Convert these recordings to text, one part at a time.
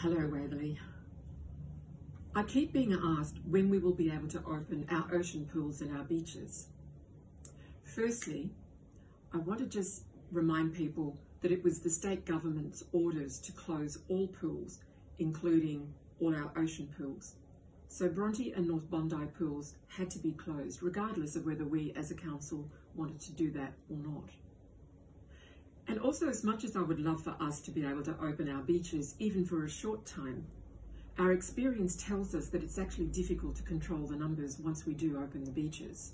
Hello, Waverley. I keep being asked when we will be able to open our ocean pools and our beaches. Firstly, I want to just remind people that it was the state government's orders to close all pools, including all our ocean pools. So Bronte and North Bondi pools had to be closed, regardless of whether we as a council wanted to do that or not. Also, as much as I would love for us to be able to open our beaches, even for a short time, our experience tells us that it's actually difficult to control the numbers once we do open the beaches.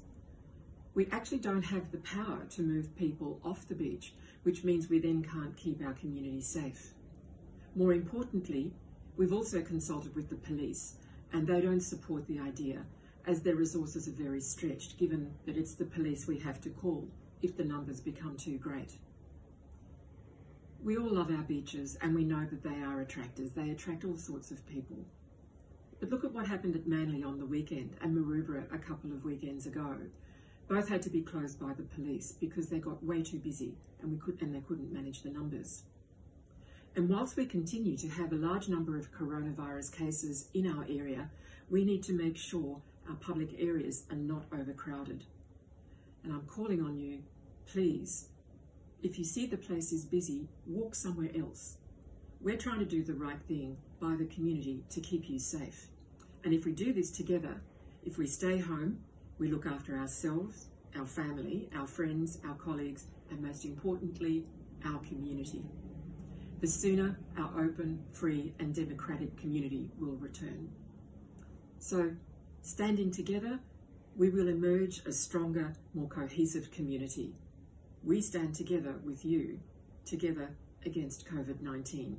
We actually don't have the power to move people off the beach, which means we then can't keep our community safe. More importantly, we've also consulted with the police and they don't support the idea as their resources are very stretched given that it's the police we have to call if the numbers become too great. We all love our beaches and we know that they are attractors. They attract all sorts of people. But look at what happened at Manly on the weekend and Maroubra a couple of weekends ago. Both had to be closed by the police because they got way too busy and we could and they couldn't manage the numbers. And whilst we continue to have a large number of coronavirus cases in our area, we need to make sure our public areas are not overcrowded. And I'm calling on you, please, if you see the place is busy, walk somewhere else. We're trying to do the right thing by the community to keep you safe. And if we do this together, if we stay home, we look after ourselves, our family, our friends, our colleagues, and most importantly, our community. The sooner our open, free, and democratic community will return. So, standing together, we will emerge a stronger, more cohesive community we stand together with you, together against COVID 19.